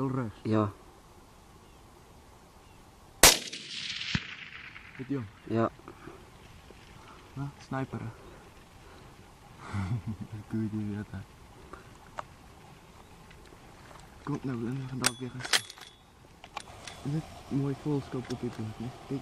Heel rechts. Ja, Dit jong. ja. Sniper. Dat doe je niet weer hè. Kom nou, en we gaan daar weer gaan. Is het mooi volscope op dit punt? Kijk,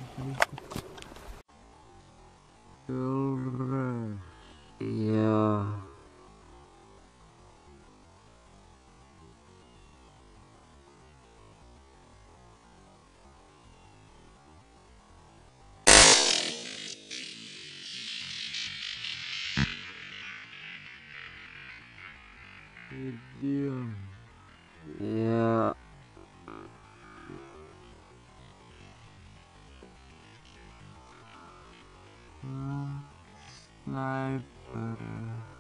Dit jong. Ja. Ah, Sniper.